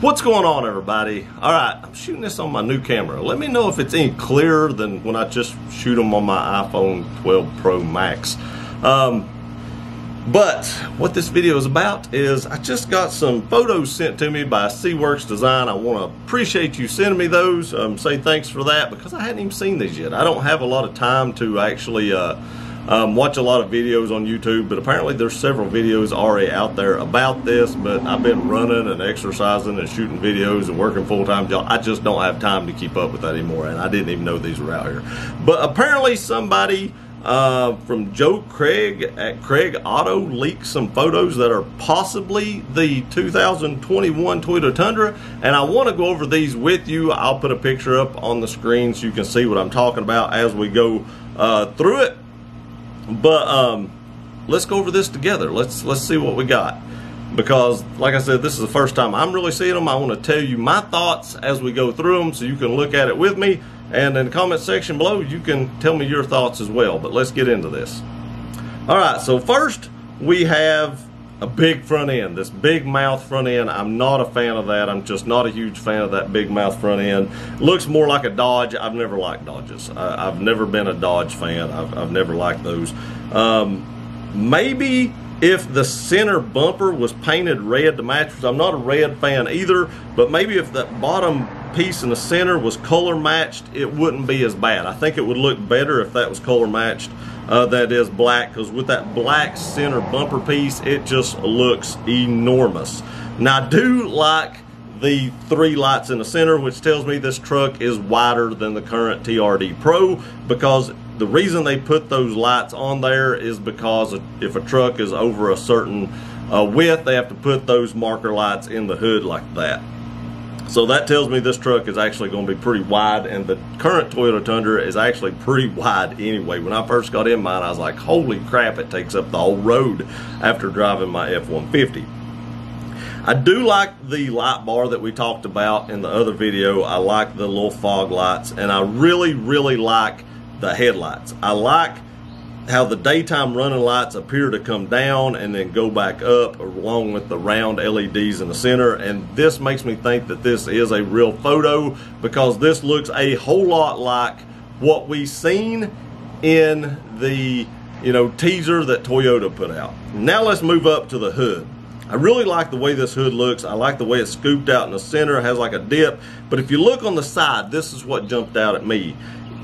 What's going on everybody? Alright, I'm shooting this on my new camera. Let me know if it's any clearer than when I just shoot them on my iPhone 12 Pro Max. Um, but what this video is about is I just got some photos sent to me by Seaworks Design. I want to appreciate you sending me those. Um, say thanks for that because I hadn't even seen these yet. I don't have a lot of time to actually uh, um, watch a lot of videos on YouTube, but apparently there's several videos already out there about this, but I've been running and exercising and shooting videos and working full-time job. I just don't have time to keep up with that anymore, and I didn't even know these were out here. But apparently somebody uh, from Joe Craig at Craig Auto leaked some photos that are possibly the 2021 Toyota Tundra, and I want to go over these with you. I'll put a picture up on the screen so you can see what I'm talking about as we go uh, through it. But um, let's go over this together. Let's let's see what we got. Because, like I said, this is the first time I'm really seeing them. I want to tell you my thoughts as we go through them so you can look at it with me. And in the comment section below, you can tell me your thoughts as well. But let's get into this. All right, so first we have a big front end, this big mouth front end. I'm not a fan of that. I'm just not a huge fan of that big mouth front end. Looks more like a Dodge. I've never liked Dodges. I, have never been a Dodge fan. I've, I've never liked those. Um, maybe if the center bumper was painted red to match, I'm not a red fan either, but maybe if that bottom piece in the center was color matched, it wouldn't be as bad. I think it would look better if that was color matched uh, that is black because with that black center bumper piece, it just looks enormous. Now I do like the three lights in the center, which tells me this truck is wider than the current TRD Pro because the reason they put those lights on there is because if a truck is over a certain uh, width, they have to put those marker lights in the hood like that. So that tells me this truck is actually going to be pretty wide and the current Toyota Tundra is actually pretty wide anyway. When I first got in mine, I was like, holy crap, it takes up the whole road after driving my F-150. I do like the light bar that we talked about in the other video. I like the little fog lights and I really, really like the headlights. I like how the daytime running lights appear to come down and then go back up along with the round LEDs in the center and this makes me think that this is a real photo because this looks a whole lot like what we've seen in the you know teaser that Toyota put out. Now let's move up to the hood. I really like the way this hood looks. I like the way it's scooped out in the center. It has like a dip. But if you look on the side, this is what jumped out at me.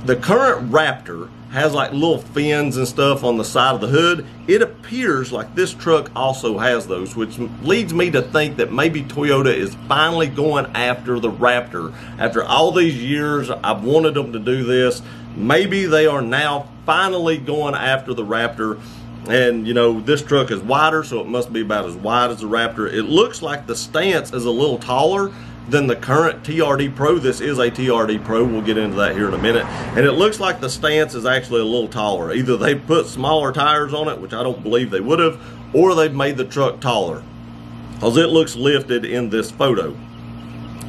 The current Raptor has like little fins and stuff on the side of the hood. It appears like this truck also has those, which leads me to think that maybe Toyota is finally going after the Raptor. After all these years, I've wanted them to do this. Maybe they are now finally going after the Raptor. And you know, this truck is wider, so it must be about as wide as the Raptor. It looks like the stance is a little taller, than the current TRD Pro. This is a TRD Pro. We'll get into that here in a minute. And it looks like the stance is actually a little taller. Either they put smaller tires on it, which I don't believe they would have, or they've made the truck taller. Because it looks lifted in this photo.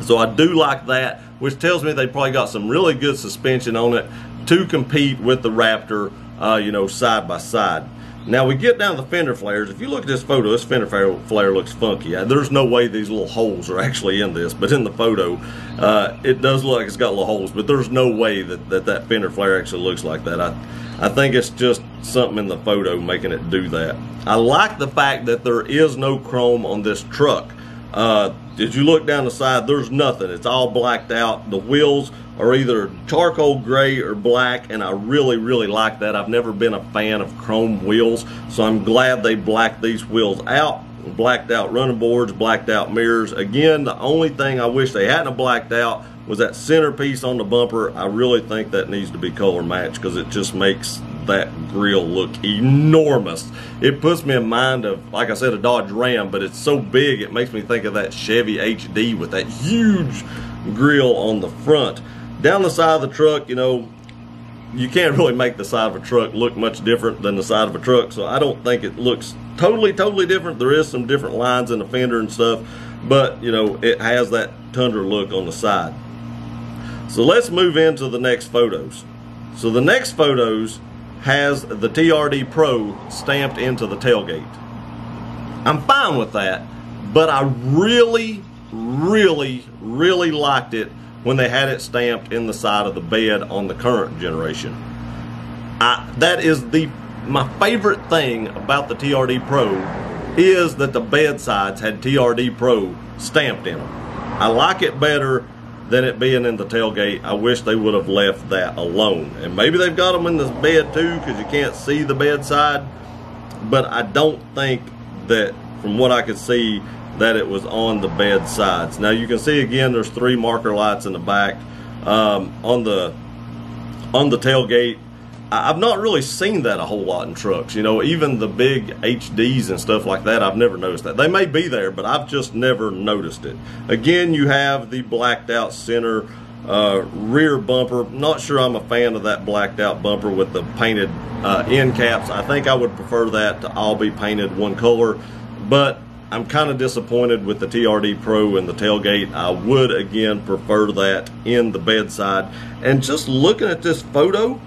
So I do like that, which tells me they probably got some really good suspension on it to compete with the Raptor, uh, you know, side by side. Now we get down to the fender flares. If you look at this photo, this fender flare looks funky. Uh, there's no way these little holes are actually in this, but in the photo, uh, it does look like it's got little holes, but there's no way that that, that fender flare actually looks like that. I, I think it's just something in the photo making it do that. I like the fact that there is no chrome on this truck. Uh, as you look down the side, there's nothing. It's all blacked out. The wheels are either charcoal gray or black, and I really, really like that. I've never been a fan of chrome wheels, so I'm glad they blacked these wheels out. Blacked out running boards, blacked out mirrors. Again, the only thing I wish they hadn't blacked out was that centerpiece on the bumper. I really think that needs to be color matched because it just makes that grill look enormous. It puts me in mind of, like I said, a Dodge Ram, but it's so big it makes me think of that Chevy HD with that huge grill on the front. Down the side of the truck, you know, you can't really make the side of a truck look much different than the side of a truck, so I don't think it looks totally, totally different. There is some different lines in the fender and stuff, but, you know, it has that Tundra look on the side. So let's move into the next photos. So the next photos has the TRD Pro stamped into the tailgate. I'm fine with that, but I really, really, really liked it when they had it stamped in the side of the bed on the current generation. I, that is the my favorite thing about the TRD Pro is that the bed sides had TRD Pro stamped in them. I like it better than it being in the tailgate. I wish they would have left that alone. And maybe they've got them in the bed too because you can't see the bed side. But I don't think that, from what I could see, that it was on the bed sides. Now you can see again, there's three marker lights in the back. Um, on the on the tailgate, I've not really seen that a whole lot in trucks. You know, even the big HDs and stuff like that, I've never noticed that. They may be there, but I've just never noticed it. Again, you have the blacked out center uh, rear bumper. Not sure I'm a fan of that blacked out bumper with the painted uh, end caps. I think I would prefer that to all be painted one color, but I'm kind of disappointed with the TRD Pro and the tailgate. I would again prefer that in the bedside. And just looking at this photo,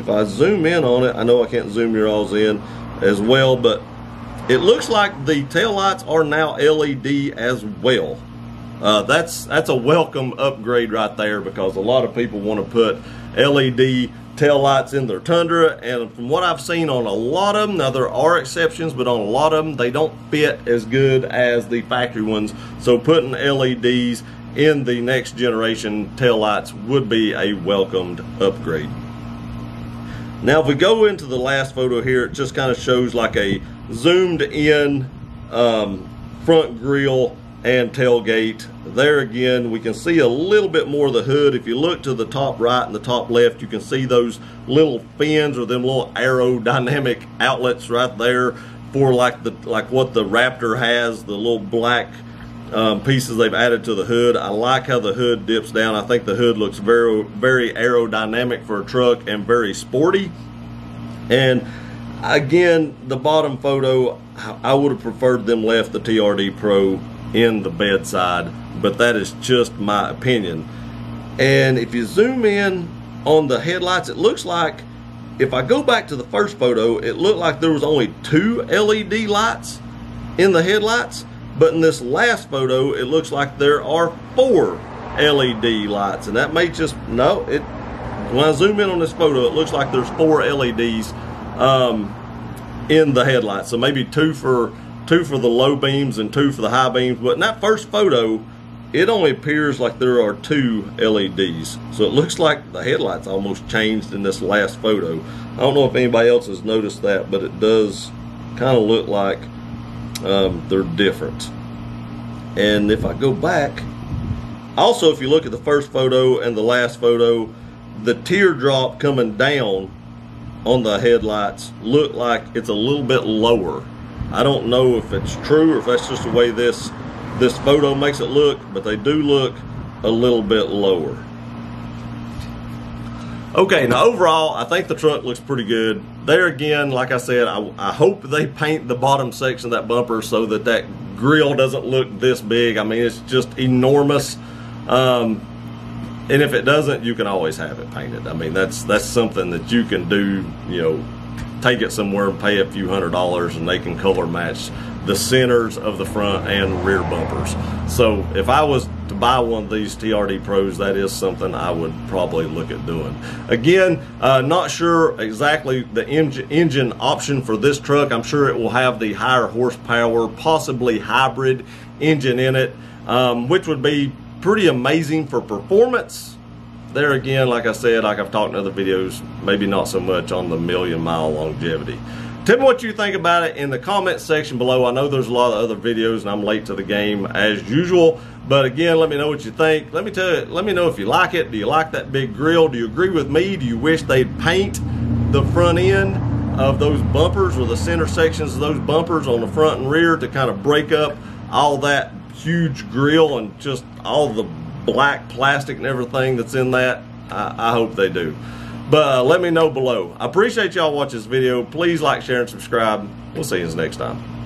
if I zoom in on it, I know I can't zoom your alls in as well, but it looks like the tail lights are now LED as well. Uh, that's that's a welcome upgrade right there because a lot of people want to put LED tail lights in their Tundra and from what I've seen on a lot of them, now there are exceptions, but on a lot of them they don't fit as good as the factory ones. So putting LEDs in the next generation tail lights would be a welcomed upgrade. Now if we go into the last photo here, it just kind of shows like a zoomed in um, front grille and tailgate. There again, we can see a little bit more of the hood. If you look to the top right and the top left, you can see those little fins or them little aerodynamic outlets right there for like the like what the Raptor has, the little black um, pieces they've added to the hood. I like how the hood dips down. I think the hood looks very, very aerodynamic for a truck and very sporty. And again, the bottom photo, I would have preferred them left the TRD Pro in the bedside, but that is just my opinion. And if you zoom in on the headlights, it looks like if I go back to the first photo, it looked like there was only two LED lights in the headlights. But in this last photo, it looks like there are four LED lights. And that may just, no, it. when I zoom in on this photo, it looks like there's four LEDs um, in the headlights. So maybe two for two for the low beams and two for the high beams. But in that first photo, it only appears like there are two LEDs. So it looks like the headlights almost changed in this last photo. I don't know if anybody else has noticed that, but it does kind of look like um, they're different. And if I go back, also if you look at the first photo and the last photo, the teardrop coming down on the headlights look like it's a little bit lower. I don't know if it's true or if that's just the way this this photo makes it look, but they do look a little bit lower. Okay, now overall, I think the truck looks pretty good. There again, like I said, I, I, hope they paint the bottom section of that bumper so that that grill doesn't look this big. I mean, it's just enormous. Um, and if it doesn't, you can always have it painted. I mean, that's that's something that you can do, you know, take it somewhere and pay a few hundred dollars and they can color match the centers of the front and rear bumpers. So if I was to buy one of these TRD Pros, that is something I would probably look at doing. Again, uh, not sure exactly the engine, engine option for this truck. I'm sure it will have the higher horsepower, possibly hybrid engine in it, um, which would be pretty amazing for performance. There again, like I said, like I've talked in other videos, maybe not so much on the million mile longevity. Tell me what you think about it in the comment section below. I know there's a lot of other videos and I'm late to the game as usual. But again, let me know what you think. Let me tell you, let me know if you like it. Do you like that big grill? Do you agree with me? Do you wish they'd paint the front end of those bumpers or the center sections of those bumpers on the front and rear to kind of break up all that huge grill and just all the black plastic and everything that's in that? I, I hope they do. But uh, let me know below. I appreciate y'all watching this video. Please like, share, and subscribe. We'll see you next time.